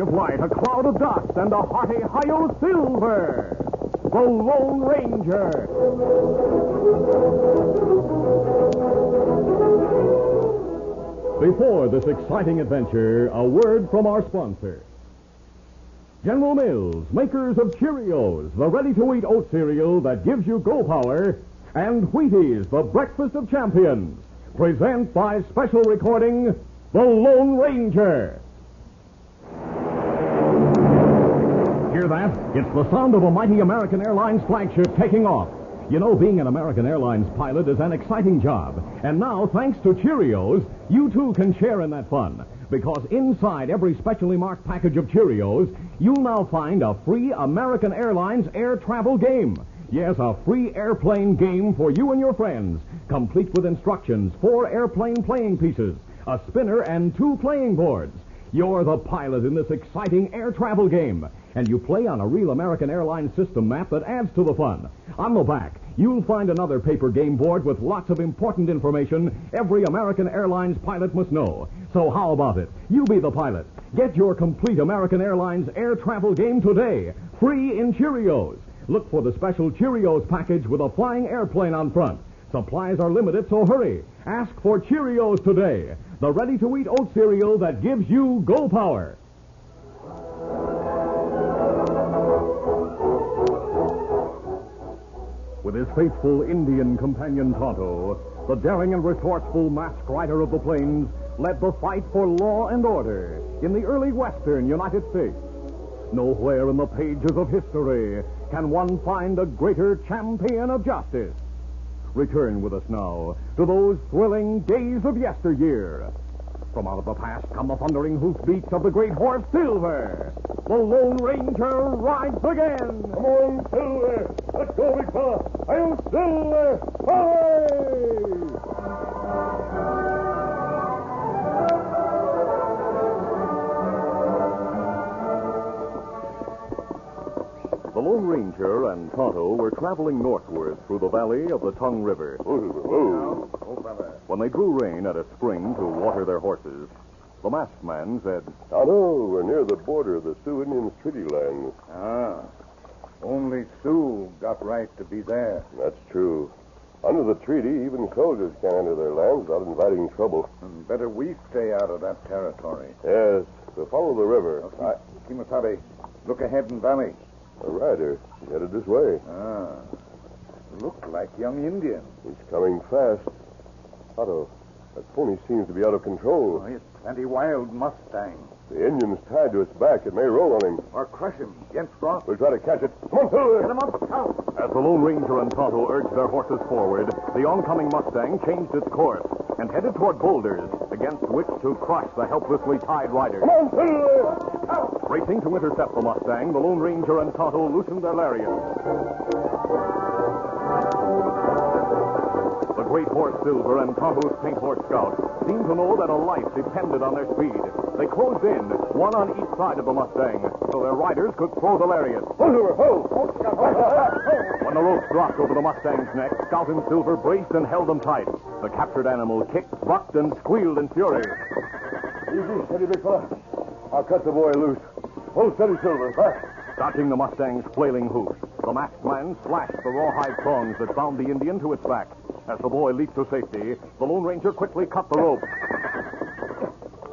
of light, a cloud of dust, and a hearty Hi-Yo Silver, the Lone Ranger. Before this exciting adventure, a word from our sponsor. General Mills, makers of Cheerios, the ready-to-eat oat cereal that gives you go power, and Wheaties, the breakfast of champions, present by special recording, The Lone Ranger. That? It's the sound of a mighty American Airlines flagship taking off. You know, being an American Airlines pilot is an exciting job. And now, thanks to Cheerios, you too can share in that fun. Because inside every specially marked package of Cheerios, you'll now find a free American Airlines air travel game. Yes, a free airplane game for you and your friends, complete with instructions, four airplane playing pieces, a spinner, and two playing boards. You're the pilot in this exciting air travel game, and you play on a real American Airlines system map that adds to the fun. On the back, you'll find another paper game board with lots of important information every American Airlines pilot must know. So how about it? You be the pilot. Get your complete American Airlines air travel game today, free in Cheerios. Look for the special Cheerios package with a flying airplane on front. Supplies are limited, so hurry. Ask for Cheerios today, the ready-to-eat oat cereal that gives you go power. With his faithful Indian companion Tonto, the daring and resourceful masked rider of the plains led the fight for law and order in the early western United States. Nowhere in the pages of history can one find a greater champion of justice. Return with us now to those thrilling days of yesteryear. From out of the past come the thundering hoofbeats of the great horse Silver. The Lone Ranger rides again. Come on, Silver. Let's go, big fella. Hi-Yo Silver. Away! The Lone Ranger and Tonto were traveling northward through the valley of the Tongue River. When they drew rein at a spring to water their horses, the masked man said, Tonto, we're near the border of the Sioux Indians' treaty lands. Ah. Only Sioux got right to be there. That's true. Under the treaty, even soldiers can't enter their lands without inviting trouble. And better we stay out of that territory. Yes, we'll follow the river. I... Kemo Sabe, look ahead in valley. A rider. He headed this way. Ah. Look like young Indian. He's coming fast. Tonto, that pony seems to be out of control. Oh, he's plenty wild Mustang. The Indian's tied to its back. It may roll on him. Or crush him against rock. We'll try to catch it. Come on, Silver. Get him up, out. As the Lone Ranger and Tonto urged their horses forward, the oncoming Mustang changed its course and headed toward boulders against which to crush the helplessly tied riders. Come on, Silver. Racing to intercept the Mustang, the Lone Ranger and Tonto loosened their lariats. The great horse Silver and Tonto's paint horse Scout seemed to know that a life depended on their speed. They closed in, one on each side of the Mustang, so their riders could throw the lariats. Ho, Silver, ho. When the ropes dropped over the Mustang's neck, Scout and Silver braced and held them tight. The captured animal kicked, bucked, and squealed in fury. Easy, steady, big fella. I'll cut the boy loose. Hold steady, Silver. Fast. Dodging the Mustang's flailing hoofs, the masked man slashed the rawhide thongs that bound the Indian to its back. As the boy leaped to safety, the Lone Ranger quickly cut the rope.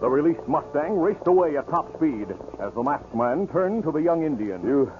The released Mustang raced away at top speed as the masked man turned to the young Indian. You,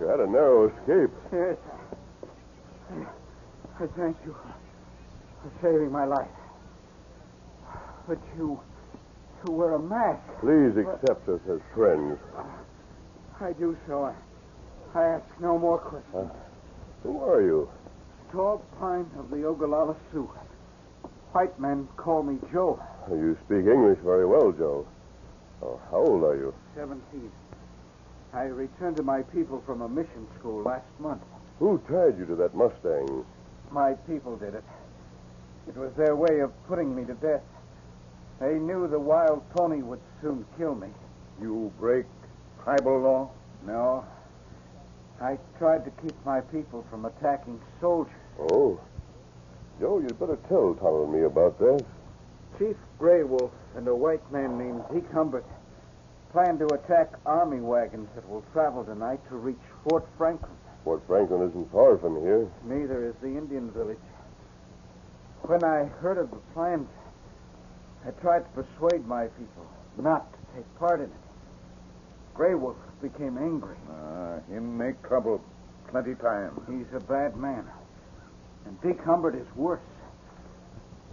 you had a narrow escape. Yes. I thank you for saving my life. But you, you wear a mask. Please accept us as friends. I do so. I, I ask no more questions. Uh, who are you? Tall Pine of the Ogallala Sioux. White men call me Joe. You speak English very well, Joe. Oh, how old are you? Seventeen. I returned to my people from a mission school last month. Who tied you to that Mustang? My people did it. It was their way of putting me to death. They knew the wild pony would soon kill me. You break tribal law? No. I tried to keep my people from attacking soldiers. Oh. Joe, you'd better tell Tonto and me about that. Chief Grey Wolf and a white man named Deke Humbert plan to attack army wagons that will travel tonight to reach Fort Franklin. Fort Franklin isn't far from here. Neither is the Indian village. When I heard of the plans, I tried to persuade my people not to take part in it. Grey Wolf became angry. Uh, him make trouble plenty time. He's a bad man. And Deke Humbert is worse.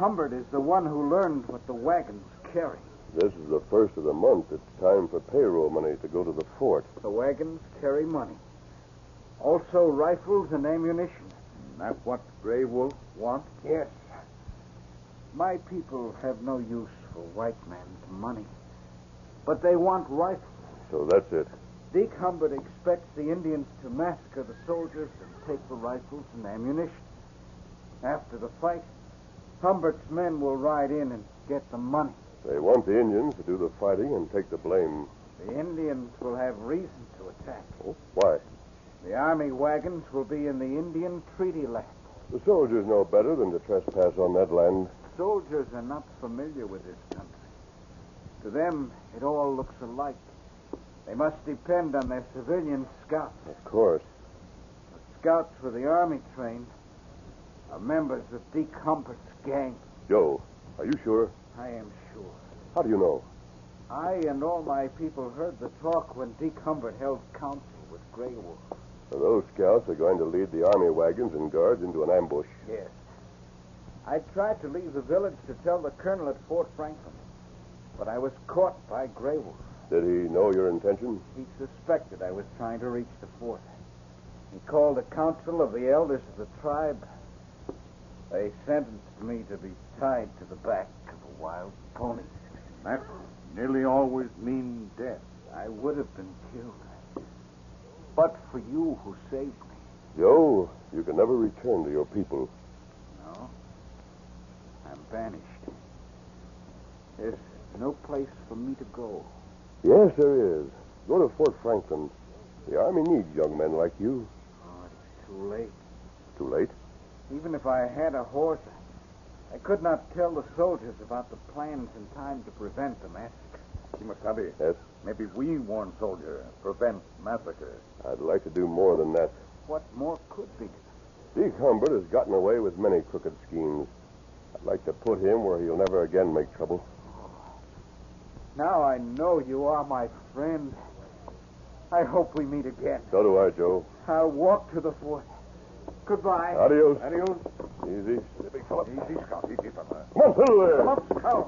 Humbert is the one who learned what the wagons carry. This is the first of the month. It's time for payroll money to go to the fort. The wagons carry money. Also rifles and ammunition. That what Grey Wolf wants? Yes. My people have no use for white man's money. But they want rifles. So that's it. Deke Humbert expects the Indians to massacre the soldiers and take the rifles and ammunition. After the fight, Humbert's men will ride in and get the money. They want the Indians to do the fighting and take the blame. The Indians will have reason to attack. Oh, why? The army wagons will be in the Indian treaty land. The soldiers know better than to trespass on that land. Soldiers are not familiar with this country. To them, it all looks alike. They must depend on their civilian scouts. Of course. The scouts for the army train are members of Deke Humbert's gang. Joe, are you sure? I am sure. How do you know? I and all my people heard the talk when Deke Humbert held council with Grey Wolf. So those scouts are going to lead the army wagons and guards into an ambush. Yes. I tried to leave the village to tell the colonel at Fort Franklin, but I was caught by Grey Wolf. Did he know your intention? He suspected I was trying to reach the fort. He called a council of the elders of the tribe. They sentenced me to be tied to the back of a wild pony. That nearly always mean death. I would have been killed. But for you who saved me. Joe, you can never return to your people. No. I'm banished. There's no place for me to go. Yes, there is. Go to Fort Franklin. The Army needs young men like you. Oh, it's too late. Too late? Even if I had a horse, I could not tell the soldiers about the plans in time to prevent the massacre. Kemo Sabe, Yes? maybe we warn soldier, prevent massacre. I'd like to do more than that. What more could be? Deke Humbert has gotten away with many crooked schemes. I'd like to put him where he'll never again make trouble. Now I know you are my friend. I hope we meet again. So do I, Joe. I'll walk to the fort. Goodbye. Adios. Adios. Easy. Big fella. Easy, Scout. Easy, fella. Come on, through there. Come up, Scout.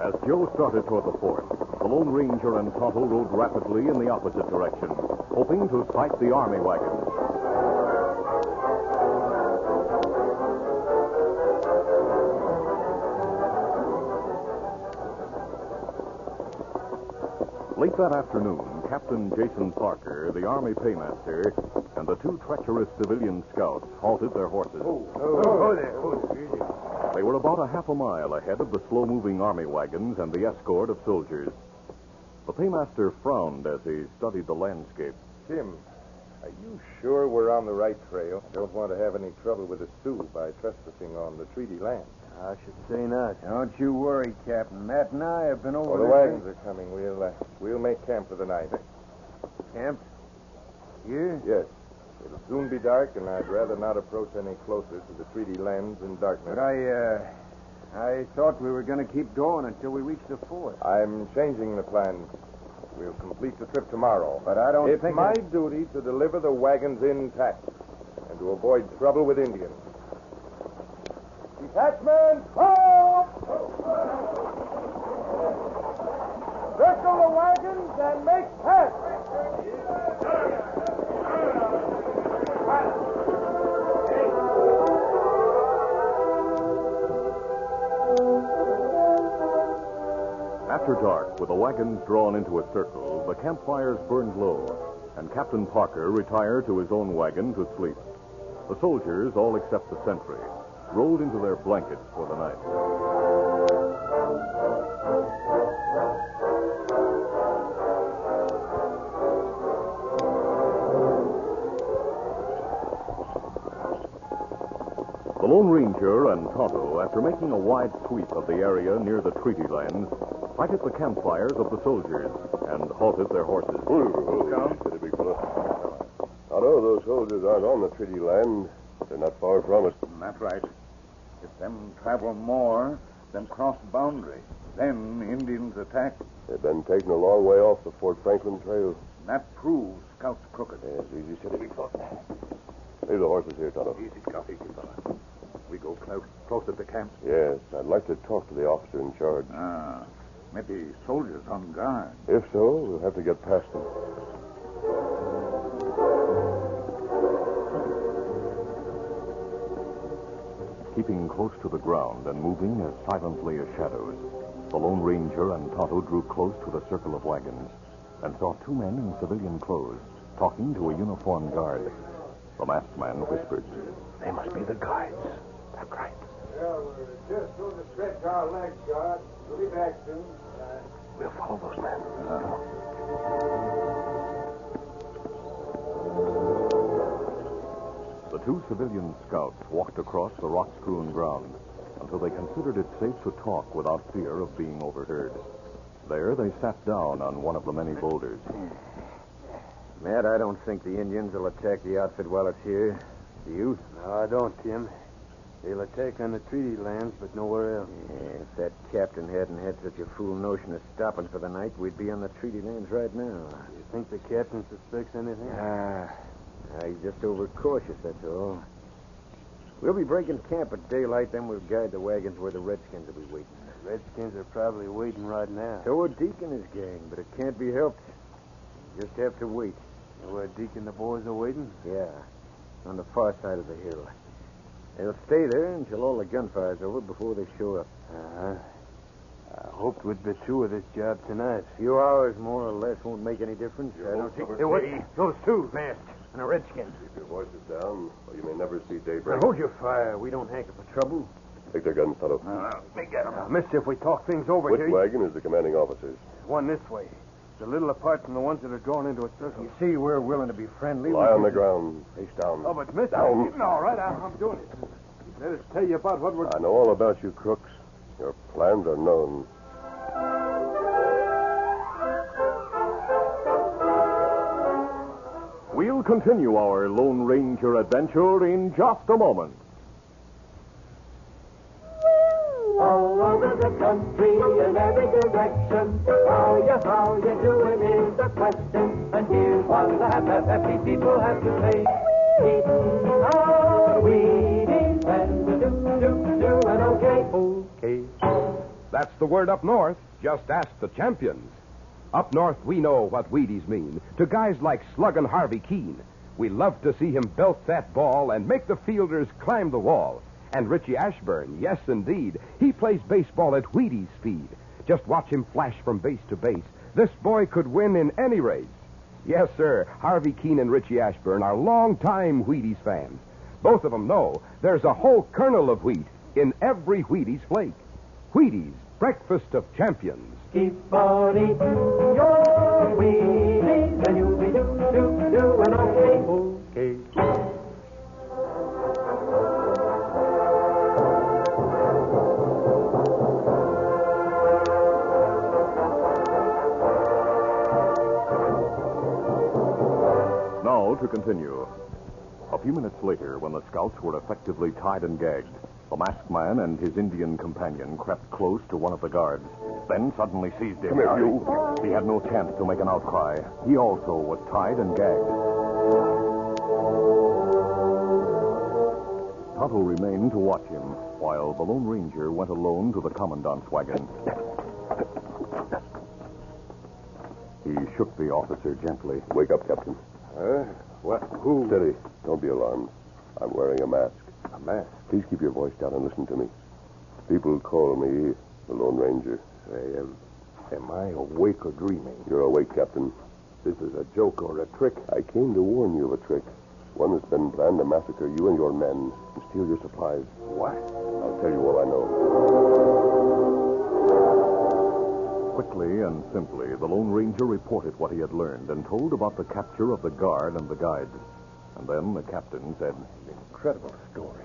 As Joe started toward the fort, the Lone Ranger and Tonto rode rapidly in the opposite direction, hoping to sight the army wagons. Late that afternoon, Captain Jason Parker, the Army paymaster, and the two treacherous civilian scouts halted their horses. Oh, there. They were about a half a mile ahead of the slow moving army wagons and the escort of soldiers. The paymaster frowned as he studied the landscape. Jim, are you sure we're on the right trail? I Don't want to have any trouble with the Sioux by trespassing on the treaty land. I should say not. Don't you worry, Captain. Matt and I have been over Oh, the this wagons are coming. We'll uh, we'll make camp for the night. camp. Here? Yes. It'll soon be dark, and I'd rather not approach any closer to the treaty lands in darkness. But I, uh, I thought we were going to keep going until we reached the fort. I'm changing the plan. We'll complete the trip tomorrow. But I don't it's think my I- duty to deliver the wagons intact and to avoid trouble with Indians. Detachment, home! Circle the wagons and make fast! After dark, with the wagons drawn into a circle, the campfires burned low, and Captain Parker retired to his own wagon to sleep. The soldiers, all except the sentry, rolled into their blankets for the night. The Lone Ranger and Tonto, after making a wide sweep of the area near the treaty lands, lighted the campfires of the soldiers and halted their horses. Come. Steady, big fella. Tonto, those soldiers aren't on the treaty land. They're not far from us. That's right. If them travel more, then cross boundary. Then Indians attack. They've been taken a long way off the Fort Franklin trail. That proves scouts crooked. Yes, easy, steady, big fella. Leave the horses here, Tonto. Easy, Scout, easy, fella. We go close, closer to camp. Yes, I'd like to talk to the officer in charge. Ah, maybe soldiers on guard. If so, we'll have to get past them. Keeping close to the ground and moving as silently as shadows, the Lone Ranger and Tonto drew close to the circle of wagons and saw two men in civilian clothes talking to a uniformed guard. The masked man whispered. They must be the guides. That's right. Well, we're just going to stretch our legs, God. We'll be back soon. We'll follow those men. The two civilian scouts walked across the rock strewn ground until they considered it safe to talk without fear of being overheard. There, they sat down on one of the many boulders. Matt, I don't think the Indians will attack the outfit while it's here. Do you? No, I don't, Tim. They'll attack on the treaty lands, but nowhere else. Yeah, if that captain hadn't had such a fool notion of stopping for the night, we'd be on the treaty lands right now. You think the captain suspects anything? Ah, he's just overcautious, that's all. We'll be breaking camp at daylight, then we'll guide the wagons where the Redskins will be waiting. The Redskins are probably waiting right now. So are Deke and his gang, but it can't be helped. You just have to wait. Know where Deke and the boys are waiting? Yeah, on the far side of the hill. They'll stay there until all the gunfire's over before they show up. Uh-huh. I hoped we'd be through with this job tonight. A few hours more or less won't make any difference. I don't think. Hey, wait. Those two, masked, and a redskin. Keep your voices down, or you may never see daybreak. Now hold your fire. We don't hanker for trouble. Take their guns, Tonto. Now, mister, if we talk things over Which here, wagon is the commanding officer's? one this way. It's a little apart from the ones that are drawn into a circle. You see, we're willing to be friendly. Lie on the ground, face down. Oh, but mister, Down. I'm all right. I'm, I'm doing it. Let us tell you about what we're... I know all about you crooks. Your plans are known. We'll continue our Lone Ranger adventure in just a moment. That's the word up north. Just ask the champions. Up north, we know what Wheaties mean. To guys like Slug and Harvey Kuenn. We love to see him belt that ball and make the fielders climb the wall. And Richie Ashburn, yes, indeed. He plays baseball at Wheaties speed. Just watch him flash from base to base. This boy could win in any race. Yes, sir. Harvey Kuenn and Richie Ashburn are longtime Wheaties fans. Both of them know there's a whole kernel of wheat in every Wheaties flake. Wheaties, breakfast of champions. Keep on eating your Wheaties and you'll be do, do, doing okay. Okay. Now to continue. A few minutes later, when the scouts were effectively tied and gagged, the masked man and his Indian companion crept close to one of the guards, then suddenly seized him. Come here, you. He had no chance to make an outcry. He also was tied and gagged. Tonto remained to watch him, while the Lone Ranger went alone to the commandant's wagon. He shook the officer gently. Wake up, Captain. Huh? What? Who? Steady. Don't be alarmed. I'm wearing a mask. A mask. Please keep your voice down and listen to me. People call me the Lone Ranger. Say, am, am I awake or dreaming? You're awake, Captain. This is a joke or a trick. I came to warn you of a trick. One that's been planned to massacre you and your men and steal your supplies. What? I'll tell you all I know. Quickly and simply, the Lone Ranger reported what he had learned and told about the capture of the guard and the guide. And then the captain said, Incredible story.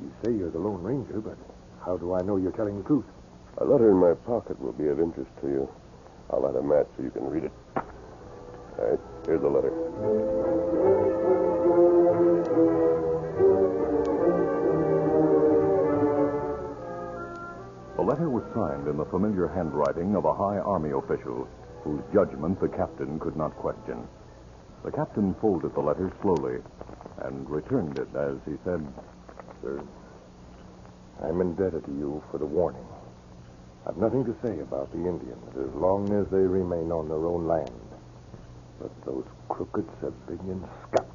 You say you're the Lone Ranger, but how do I know you're telling the truth? A letter in my pocket will be of interest to you. I'll light a match so you can read it. All right, here's the letter. The letter was signed in the familiar handwriting of a high army official whose judgment the captain could not question. The captain folded the letter slowly and returned it as he said, Sir, I'm indebted to you for the warning. I've nothing to say about the Indians as long as they remain on their own land. But those crooked civilian scouts,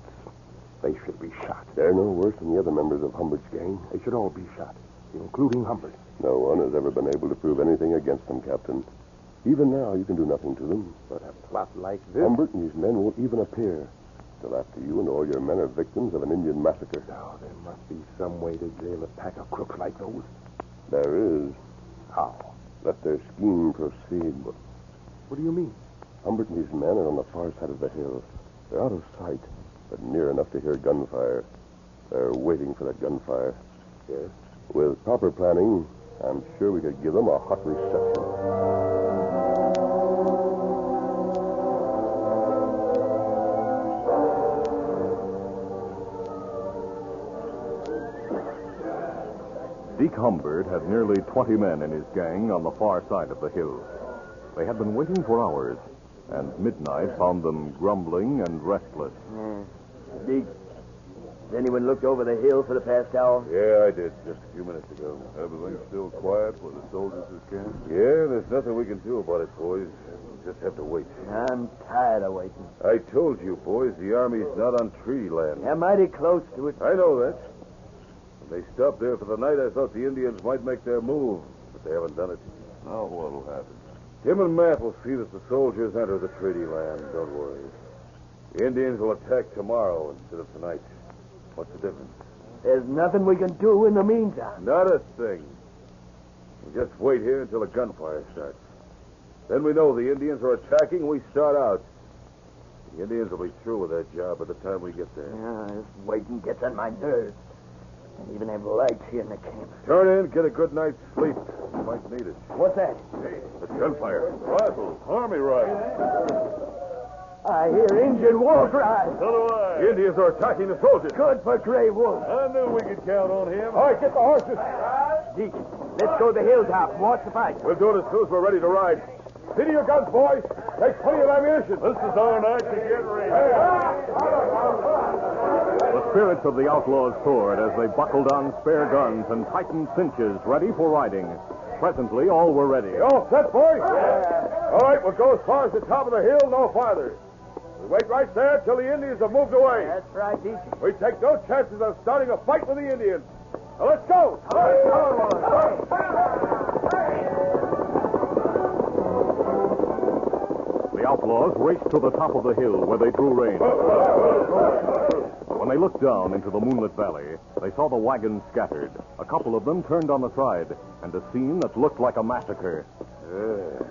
they should be shot. They're no worse than the other members of Humbert's gang. They should all be shot, including Humbert. No one has ever been able to prove anything against them, Captain. Even now, you can do nothing to them. But a plot like this. Humbert and his men won't even appear till after you and all your men are victims of an Indian massacre. Now, there must be some way to jail a pack of crooks like those. There is. How? Let their scheme proceed. What do you mean? Humbert and his men are on the far side of the hill. They're out of sight, but near enough to hear gunfire. They're waiting for that gunfire. Yes. With proper planning, I'm sure we could give them a hot reception. Deke Humbert had nearly 20 men in his gang on the far side of the hill. They had been waiting for hours, and midnight found them grumbling and restless. Hmm. Deke, has anyone looked over the hill for the past hour? Yeah, I did just a few minutes ago. Everything's still quiet where the soldiers are camped? Yeah, there's nothing we can do about it, boys. We just have to wait. I'm tired of waiting. I told you, boys, the army's not on treaty land. They're mighty close to it. I know that. When they stopped there for the night, I thought the Indians might make their move, but they haven't done it. Now what'll happen? Tim and Matt will see that the soldiers enter the treaty land. Don't worry. The Indians will attack tomorrow instead of tonight. What's the difference? There's nothing we can do in the meantime. Not a thing. We just wait here until the gunfire starts. Then we know the Indians are attacking, we start out. The Indians will be through with that job by the time we get there. Yeah, this waiting gets on my nerves. And even have lights here in the camp. Turn in, get a good night's sleep. You might need it. What's that? It's gunfire. Rifles, army rifles. I hear Indian war cries. So do I. The Indians are attacking the soldiers. Good for Grey Wolf. I knew we could count on him. All right, get the horses. Deke, let's go to the hilltop and watch the fight. We'll do it as soon as we're ready to ride. See to your guns, boys. Take plenty of ammunition. This is our night to get ready. The spirits of the outlaws soared as they buckled on spare guns and tightened cinches, ready for riding. Presently, all were ready. You all set, boys? All right, we'll go as far as the top of the hill, no farther. We wait right there till the Indians have moved away. That's right, Deke. We take no chances of starting a fight with the Indians. Now let's go. The outlaws raced to the top of the hill where they drew rein. When they looked down into the moonlit valley, they saw the wagons scattered. A couple of them turned on the side, and a scene that looked like a massacre. Yeah.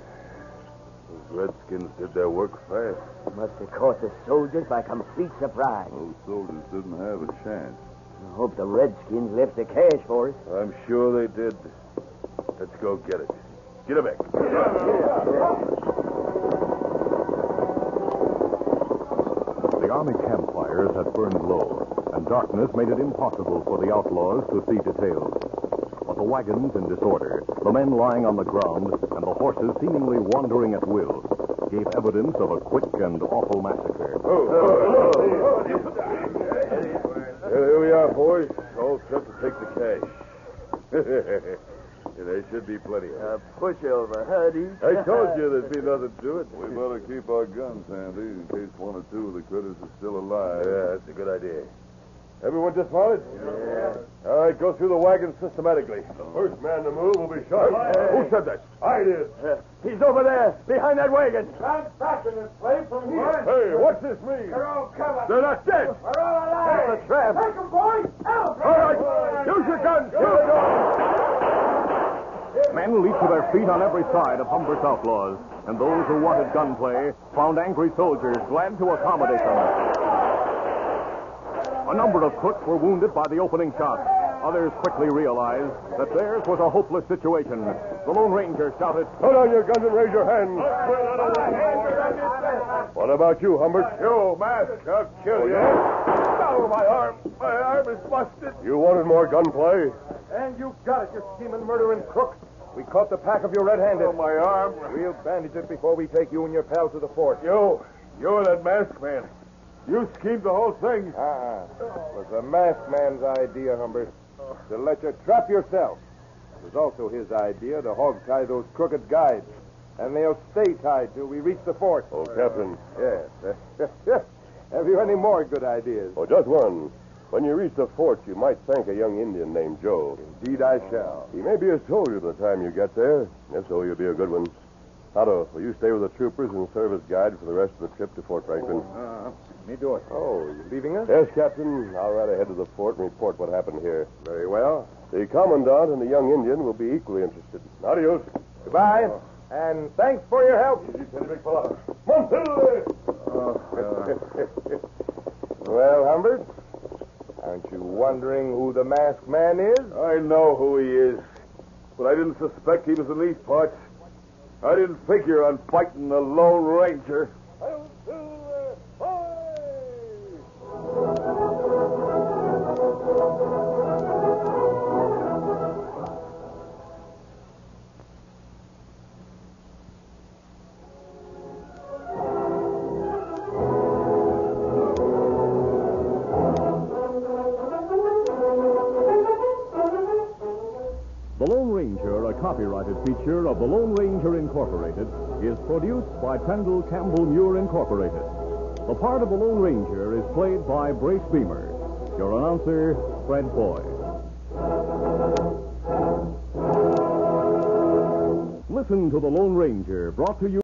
Those redskins did their work fast. Must have caught the soldiers by complete surprise. Those soldiers didn't have a chance. I hope the Redskins left the cash for us. I'm sure they did. Let's go get it. Get it back. The army campfires had burned low, and darkness made it impossible for the outlaws to see details. But the wagons in disorder, the men lying on the ground, and the horses seemingly wandering at will, gave evidence of a quick and awful massacre. Here, here we are, boys. All set to take the cash. Yeah, there should be plenty of it. Uh, a pushover, huh, I told you there'd be nothing to it. We better keep our guns handy in case one or two of the critters are still alive. Yeah, that's a good idea. Everyone dismounted? Yeah. All right, go through the wagon systematically. The first man to move will be shot. Who said that? I did. He's over there, behind that wagon. Stand back in this place from here. Hey, what's this mean? They're all covered. They're not dead. They're all alive. It's a trap. Take them, boys. Out. All right, use your guns. Shoot the door. Men leaped to their feet on every side of Humbert's outlaws, and those who wanted gunplay found angry soldiers glad to accommodate them. A number of crooks were wounded by the opening shot, Others quickly realized that theirs was a hopeless situation. The Lone Ranger shouted, Put down your guns and raise your hands. What about you, Humbert? You, Mask, I'll kill oh, you. Oh, my arm. My arm is busted. You wanted more gunplay? And you got it, you scheming, murdering crook. We caught the pack of you red-handed. Oh, my arm. We'll bandage it before we take you and your pal to the fort. You, you're that masked man. You schemed the whole thing. Ah, it was the masked man's idea, Humbert, to let you trap yourself. It was also his idea to hog tie those crooked guides. And they'll stay tied till we reach the fort. Oh, Captain. Yes. Have you any more good ideas? Oh, just one. When you reach the fort, you might thank a young Indian named Joe. Indeed, I shall. He may be a soldier by the time you get there. If so, you'll be a good one. Tonto, will you stay with the troopers and serve as guide for the rest of the trip to Fort Franklin? Uh, me do it. Oh, you leaving us? Yes, Captain. I'll ride ahead to the fort and report what happened here. Very well. The commandant and the young Indian will be equally interested. Adios. Goodbye. And thanks for your help. big fella. Montilde! Well, Humbert, aren't you wondering who the masked man is? I know who he is. But I didn't suspect he was in these parts. I didn't figure on fighting the Lone Ranger. Feature of the Lone Ranger Incorporated, is produced by Trendle Campbell Muir Incorporated. The part of the Lone Ranger is played by Brace Beemer. Your announcer, Fred Boyd. Listen to the Lone Ranger, brought to you.